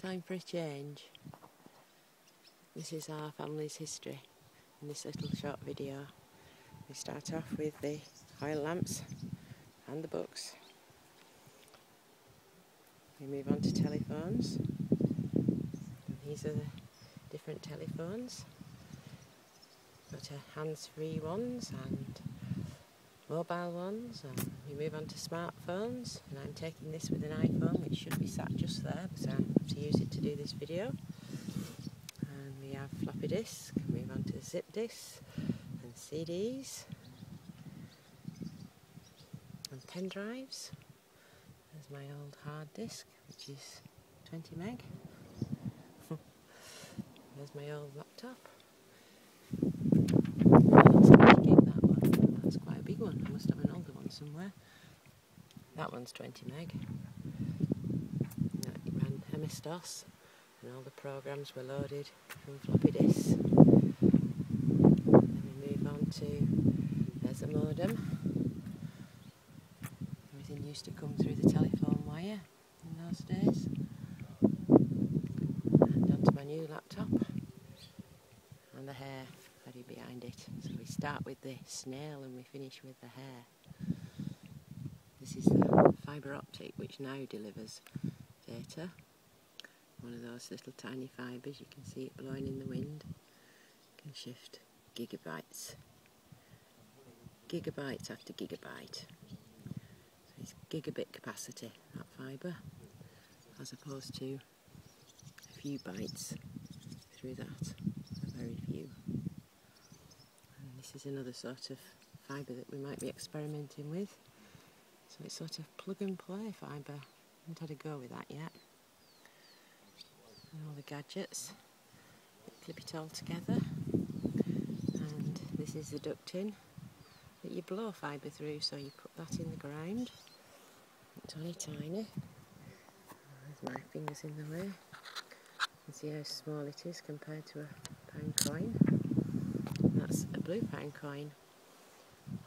Time for a change. This is our family's history in this little short video. We start off with the oil lamps and the books. We move on to telephones. And these are the different telephones. Got a hands-free ones and mobile ones we move on to smartphones and I'm taking this with an iPhone which should be sat just there but I have to use it to do this video. And we have floppy disk, move on to zip disks and CDs and pen drives. There's my old hard disk which is 20 meg. There's my old laptop That one's 20 meg. That ran MS-DOS and all the programs were loaded from floppy disks. Then we move on to, there's a modem. Everything used to come through the telephone wire in those days. And onto my new laptop and the hare behind it. So we start with the snail and we finish with the hare. This is the fibre optic which now delivers data. One of those little tiny fibres, you can see it blowing in the wind. Can shift gigabytes. Gigabyte after gigabyte. So it's gigabit capacity, that fibre, as opposed to a few bytes through that, a very few. And this is another sort of fibre that we might be experimenting with. So it's sort of plug and play fibre. Haven't had a go with that yet. And all the gadgets. Clip it all together. And this is the ducting that you blow fibre through, so you put that in the ground. It's only tiny. There's my fingers in the way. You can see how small it is compared to a pound coin. That's a blue pound coin.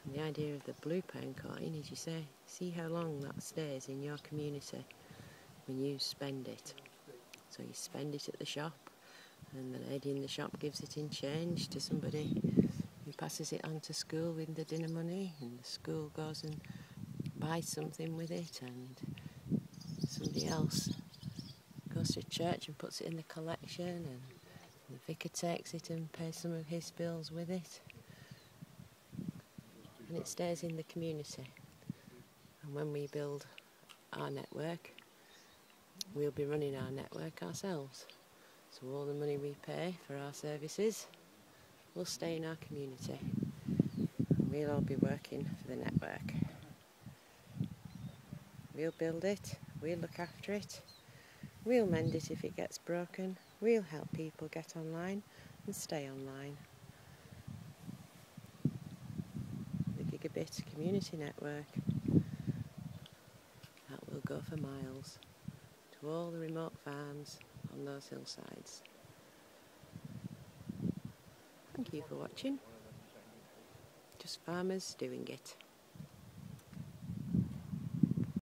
And the idea of the blue coin is you say, see how long that stays in your community when you spend it. So you spend it at the shop and the lady in the shop gives it in change to somebody who passes it on to school with the dinner money and the school goes and buys something with it and somebody else goes to church and puts it in the collection and the vicar takes it and pays some of his bills with it and it stays in the community. And when we build our network, we'll be running our network ourselves. So all the money we pay for our services will stay in our community. And we'll all be working for the network. We'll build it, we'll look after it, we'll mend it if it gets broken, we'll help people get online and stay online. Gigabit community network that will go for miles to all the remote farms on those hillsides. Thank you for watching. Just farmers doing it.